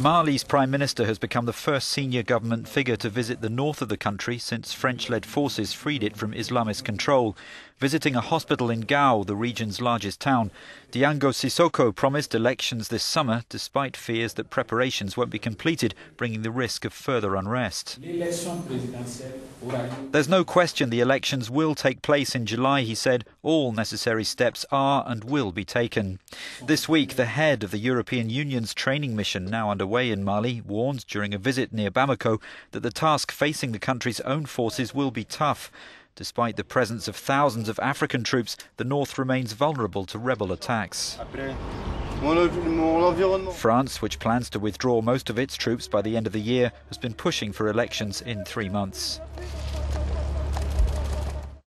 Mali's prime minister has become the first senior government figure to visit the north of the country since French led forces freed it from Islamist control. Visiting a hospital in Gao, the region's largest town, Diango Sissoko promised elections this summer despite fears that preparations won't be completed, bringing the risk of further unrest. There's no question the elections will take place in July, he said. All necessary steps are and will be taken. This week, the head of the European Union's training mission, now underway in Mali, warned during a visit near Bamako that the task facing the country's own forces will be tough. Despite the presence of thousands of African troops, the north remains vulnerable to rebel attacks. France, which plans to withdraw most of its troops by the end of the year, has been pushing for elections in three months.